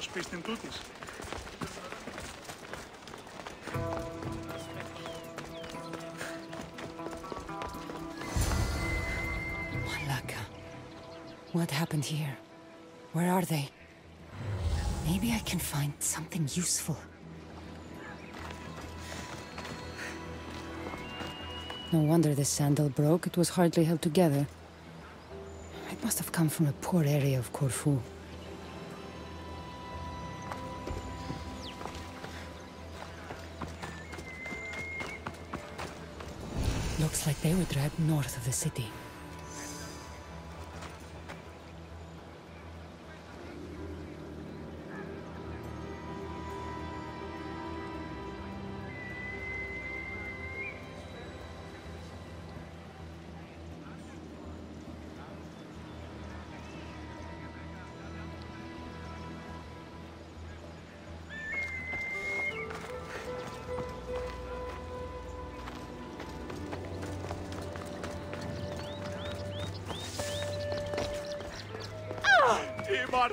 Δίδος πίστην τούτης. Malaka. What happened here? Where are they? Maybe I can find something useful. No wonder this sandal broke. It was hardly held together. It must have come from a poor area of Corfu. They were dragged north of the city. Oh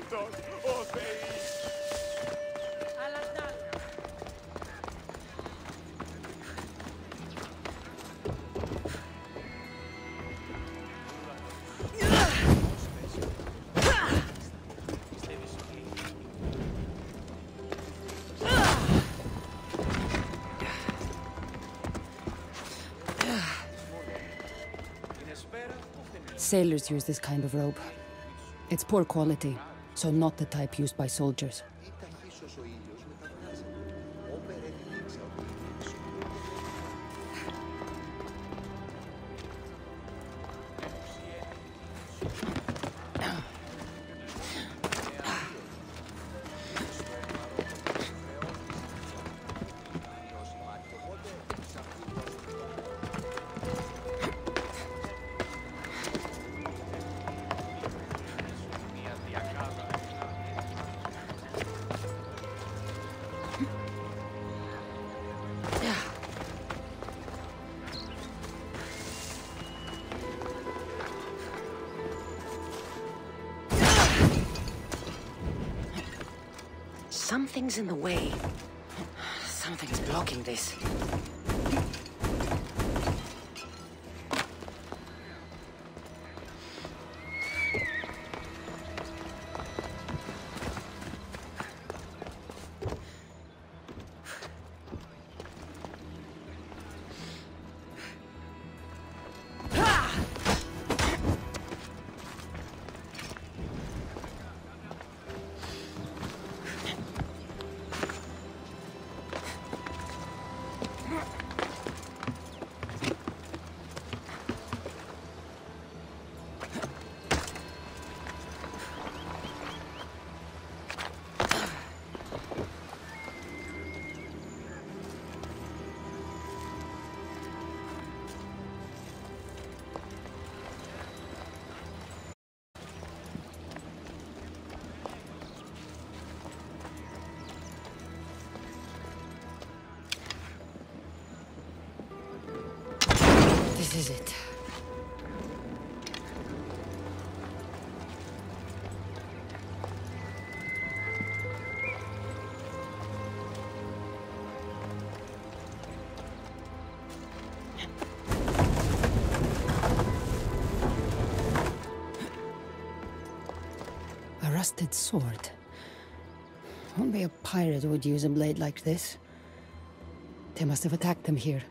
Sailors use this kind of rope. It's poor quality, so not the type used by soldiers. Something's in the way. Something's blocking this. Rusted sword. Only a pirate would use a blade like this. They must have attacked them here.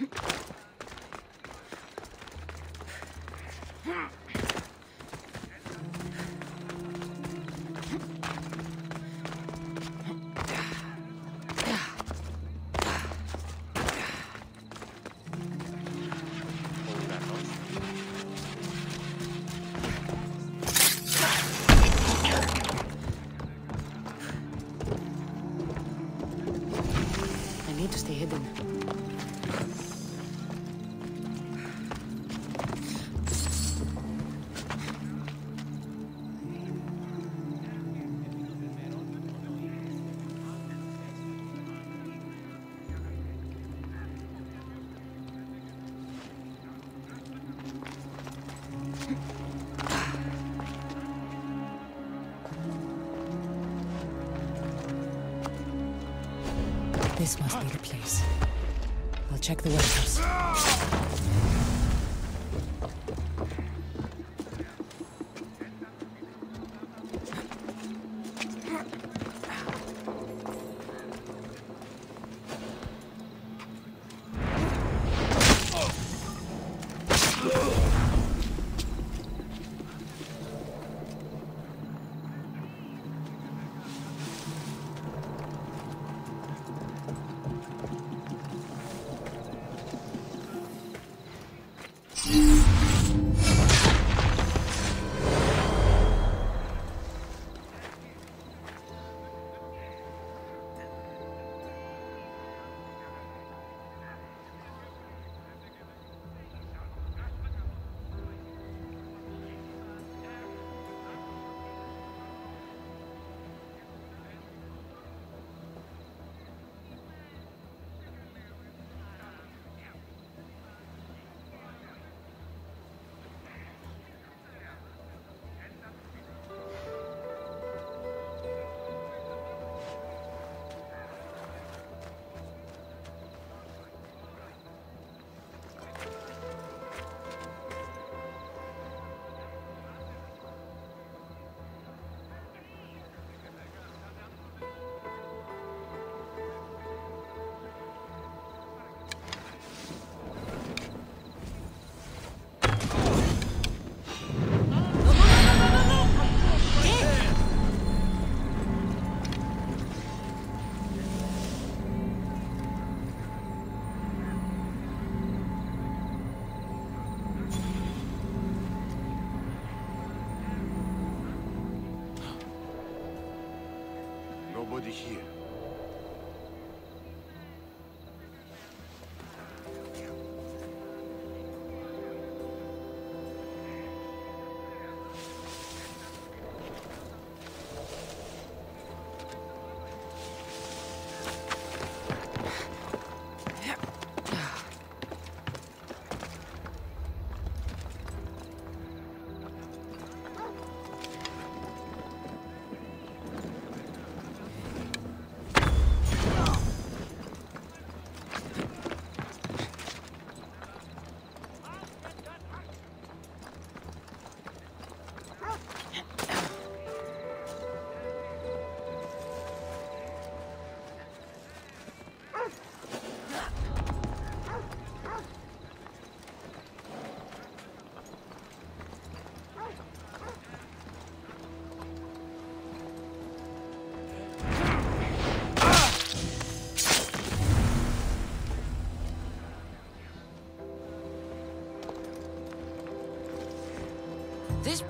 I check the warehouse.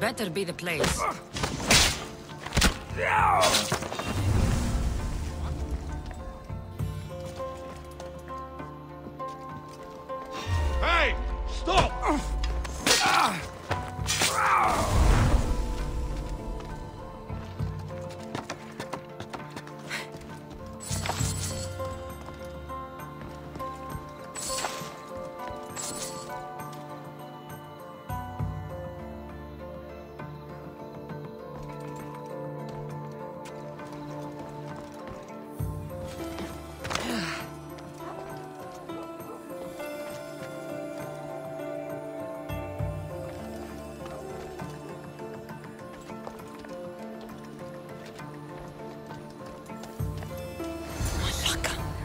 Better be the place.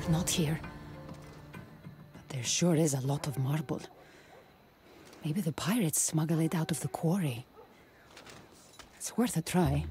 Not here. But there sure is a lot of marble. Maybe the pirates smuggle it out of the quarry. It's worth a try.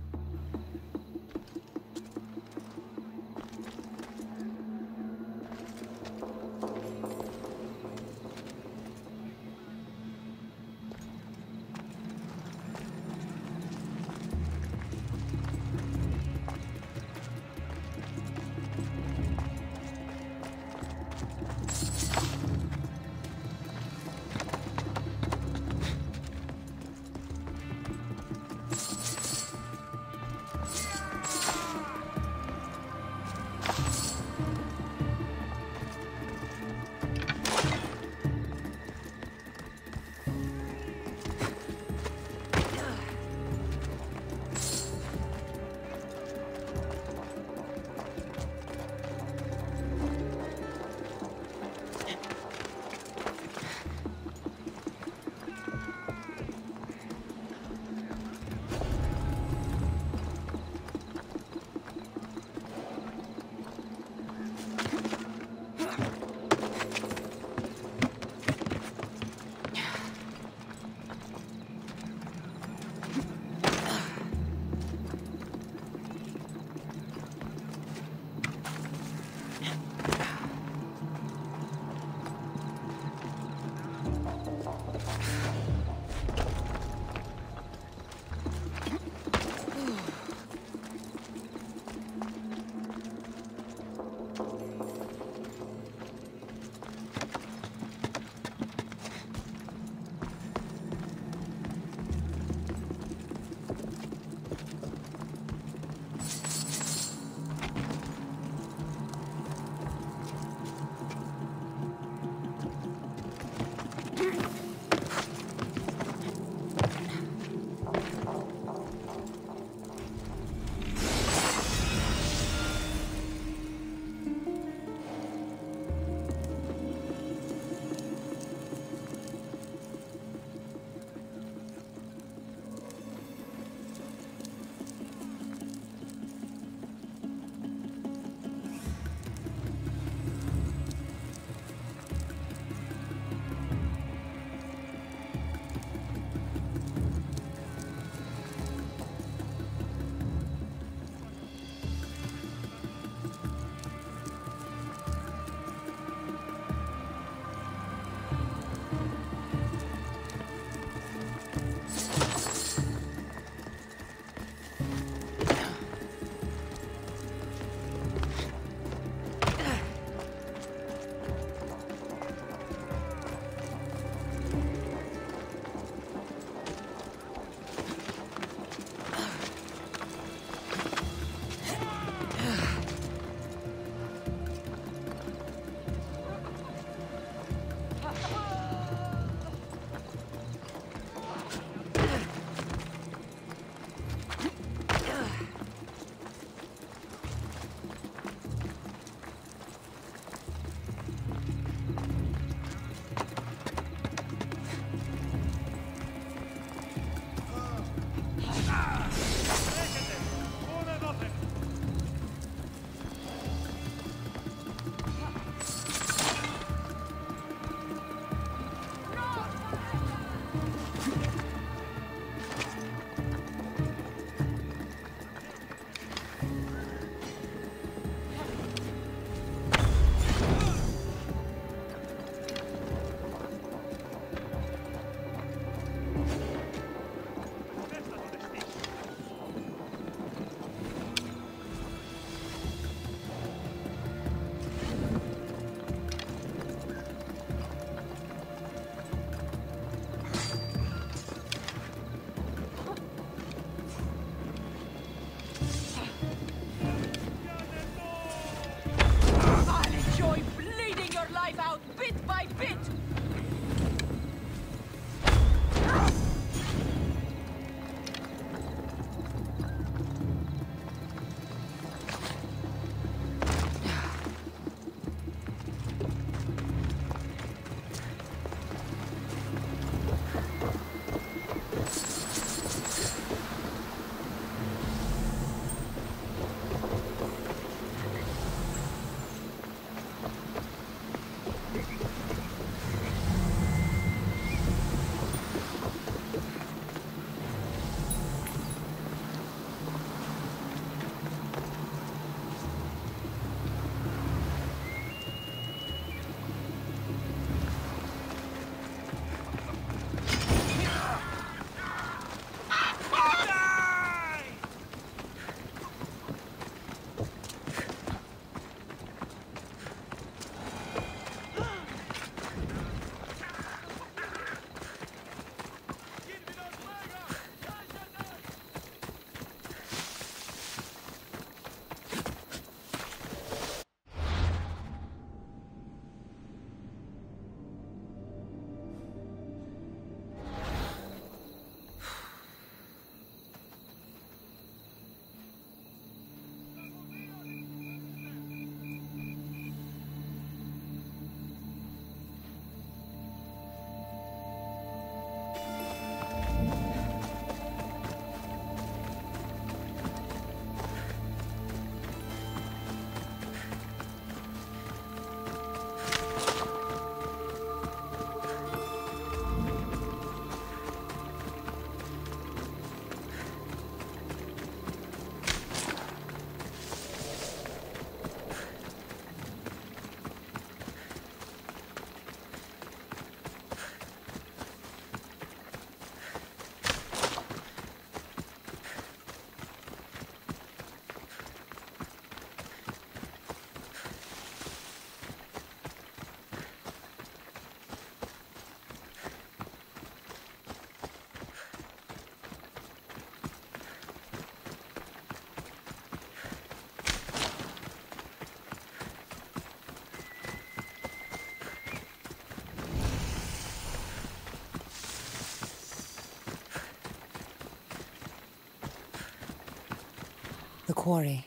Quarry.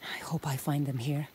I hope I find them here.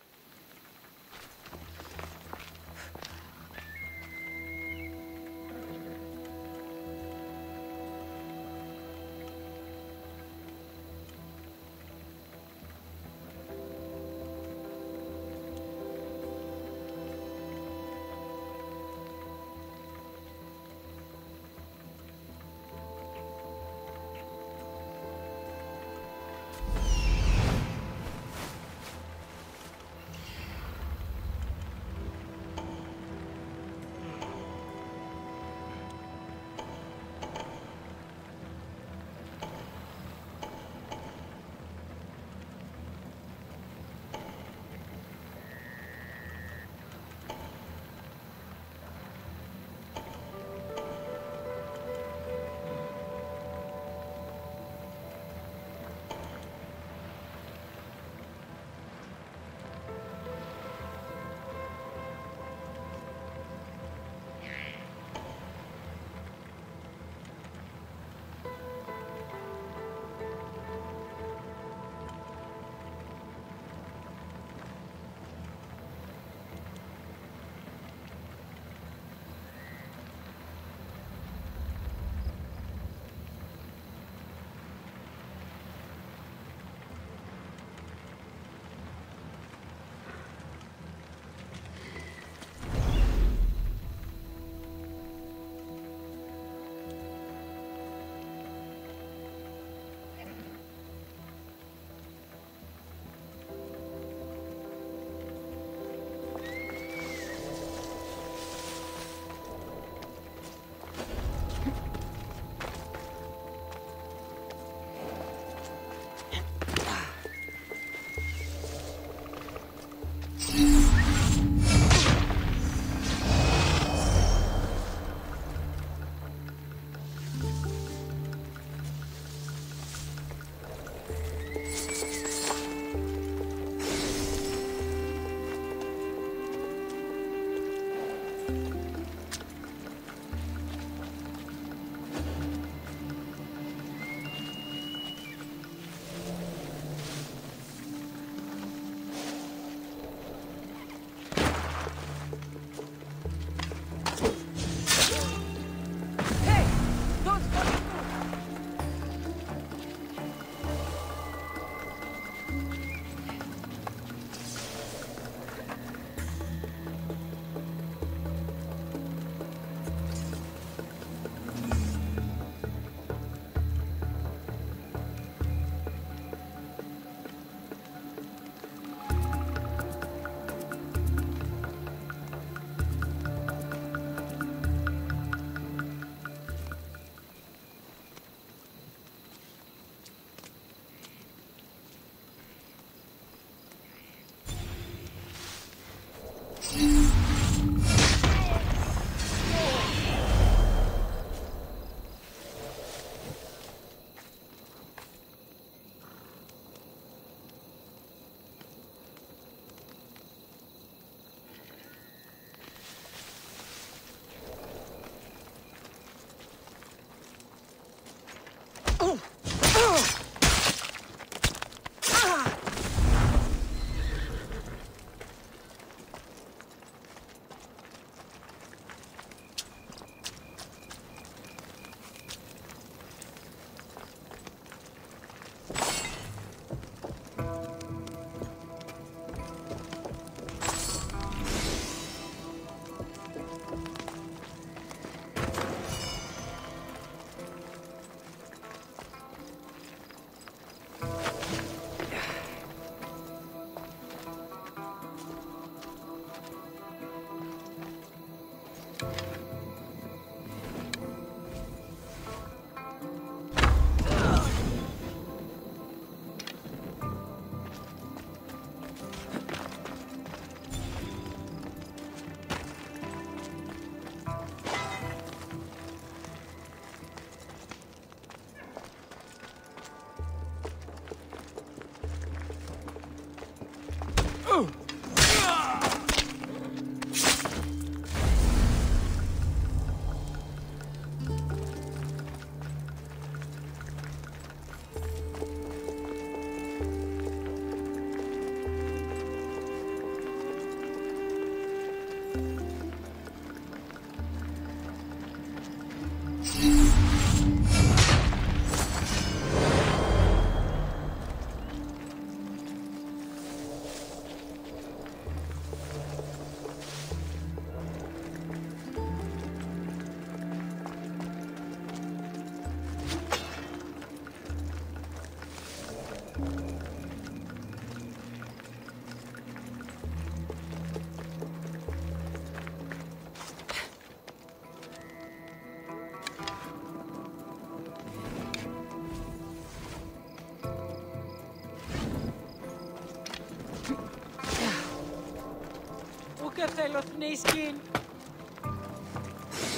θέλω θνίσκιν.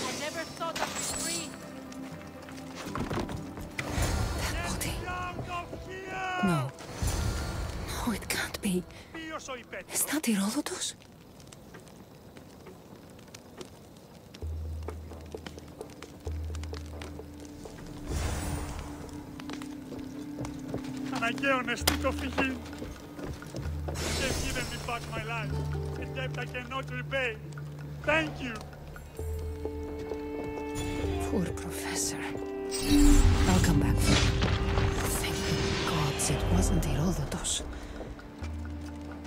I never thought I'd be free. That body. Out of here! No. No, it can't be. Ποιος ο υπέτειος? Is that Herodotus? Αναγκαίων εστί το φυγή. You've given me back my life. Debt I cannot repay. Thank you. Poor professor. I'll come back for him. Thank the gods it wasn't Herodotus.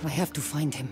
I have to find him.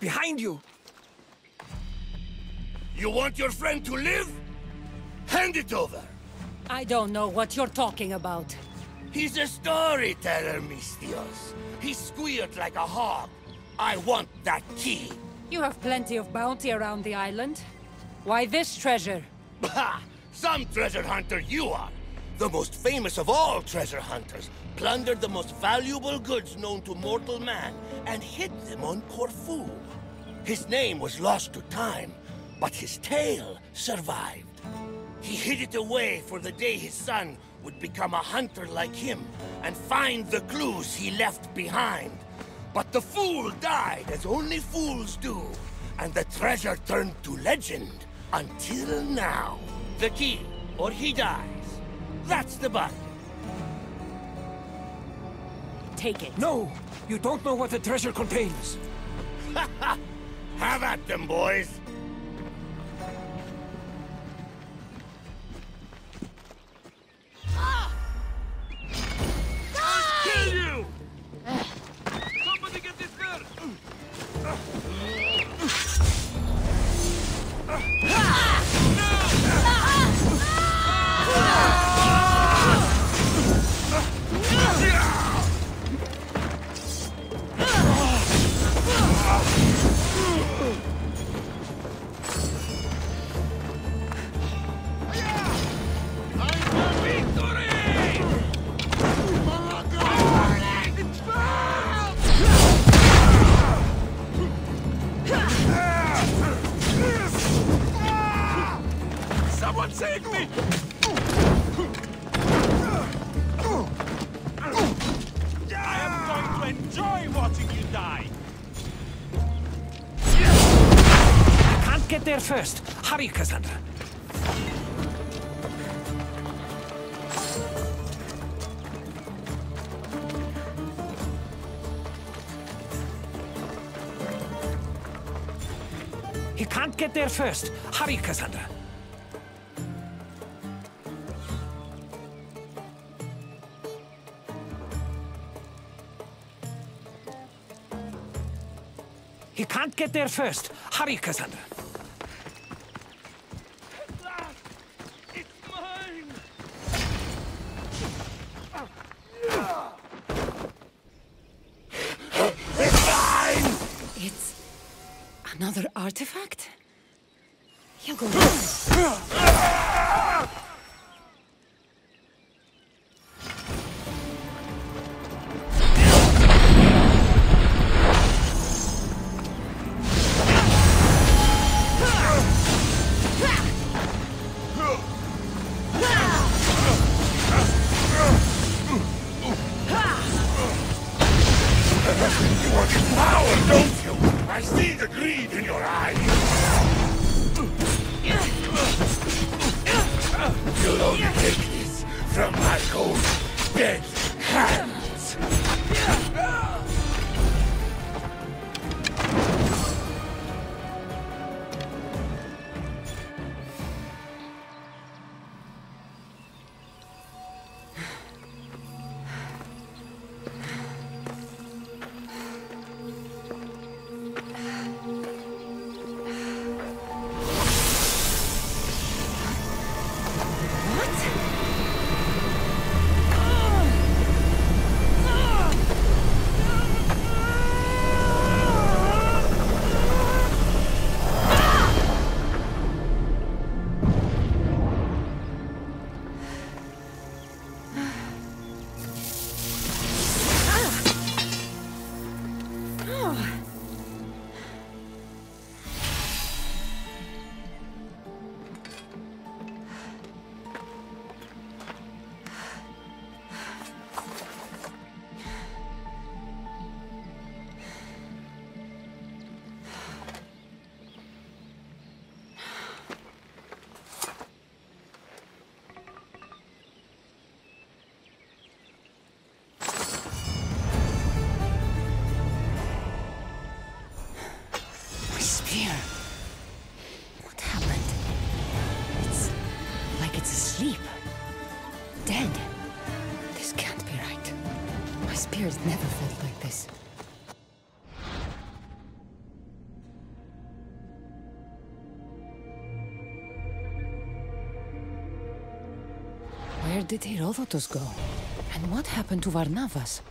Behind you! You want your friend to live? Hand it over. I don't know what you're talking about. He's a storyteller, Misthios. He squealed like a hog. I want that key. You have plenty of bounty around the island. Why this treasure? Bah! Some treasure hunter you are. The most famous of all treasure hunters plundered the most valuable goods known to mortal man and hid them on Corfu. His name was lost to time, but his tale survived. He hid it away for the day his son would become a hunter like him and find the clues he left behind. But the fool died as only fools do, and the treasure turned to legend until now. The key, or he dies. That's the bargain. Take it. No! You don't know what the treasure contains! Have at them, boys. First! Hurry, Kassandra! He can't get there first! Hurry, Kassandra! He can't get there first! Hurry, Kassandra! Artefakt? Spear's never felt like this. Where did Herodotus go? And what happened to Varnavas?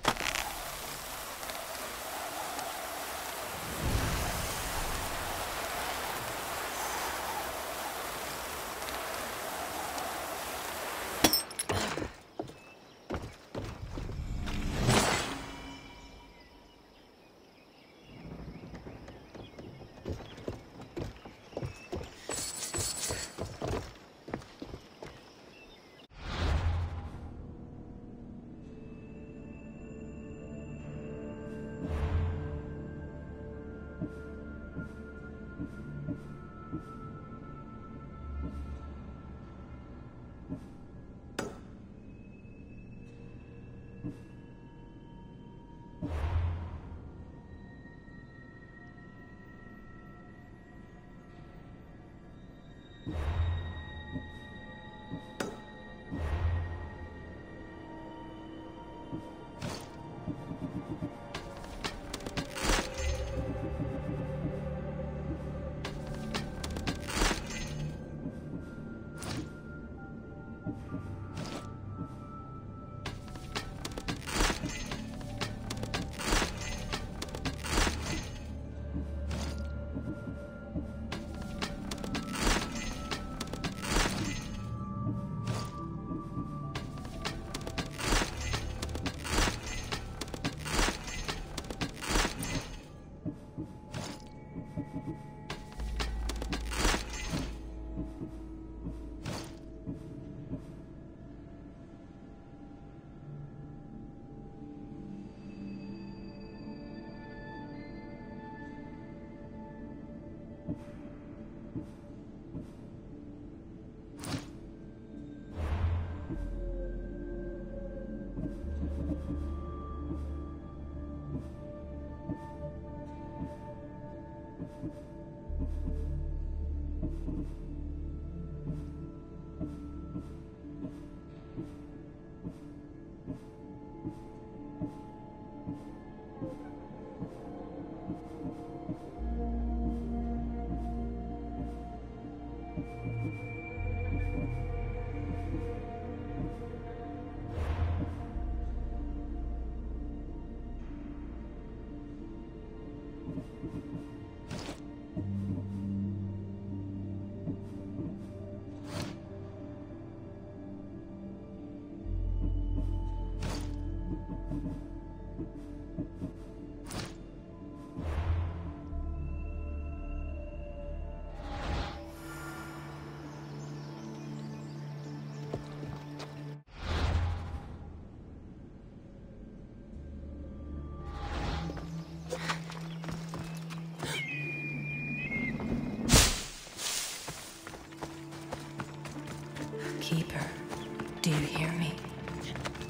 Do you hear me?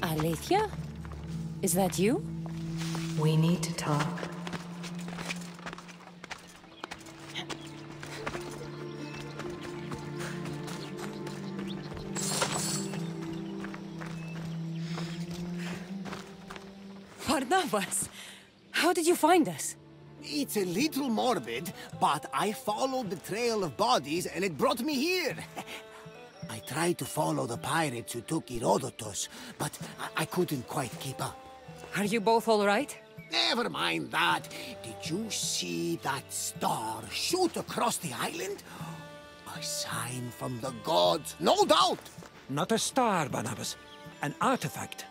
Alethea? Is that you? We need to talk. Barnabas! How did you find us? It's a little morbid, but I followed the trail of bodies and it brought me here. I tried to follow the pirates who took Herodotus, but I, I couldn't quite keep up. Are you both all right? Never mind that. Did you see that star shoot across the island? A sign from the gods, no doubt. Not a star, Barnabas. An artifact.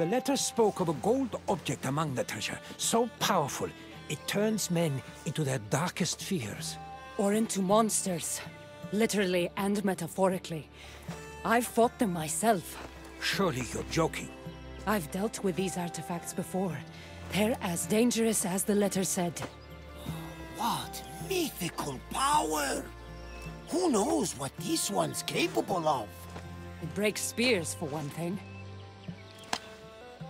The letter spoke of a gold object among the treasure, so powerful it turns men into their darkest fears. Or into monsters. Literally and metaphorically. I've fought them myself. Surely you're joking. I've dealt with these artifacts before. They're as dangerous as the letter said. What mythical power! Who knows what this one's capable of? It breaks spears, for one thing.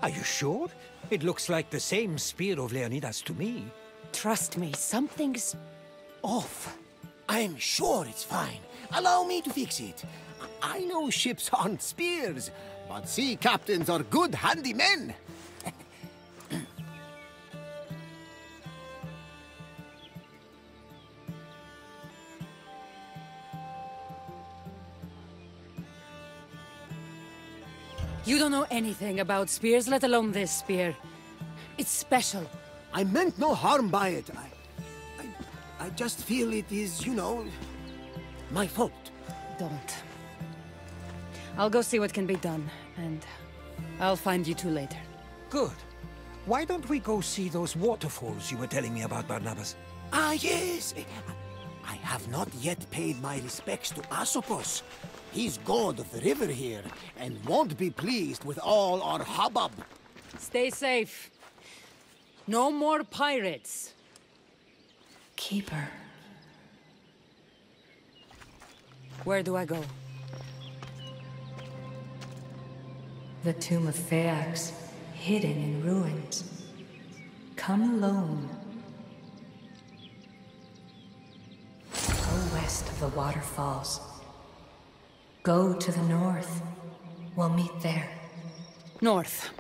Are you sure? It looks like the same spear of Leonidas to me. Trust me, something's off. I'm sure it's fine. Allow me to fix it. I know ships aren't spears, but sea captains are good handy men. You don't know anything about spears, let alone this spear. It's special. I meant no harm by it. I, I just feel it is, you know, my fault. Don't. I'll go see what can be done, and I'll find you two later. Good. Why don't we go see those waterfalls you were telling me about, Barnabas? Ah, yes. I have not yet paid my respects to Asopos. He's god of the river here, and won't be pleased with all our hubbub. Stay safe. No more pirates. Keeper. Where do I go? The tomb of Phaeax, hidden in ruins. Come alone. Go west of the waterfalls. Go to the north. We'll meet there. North.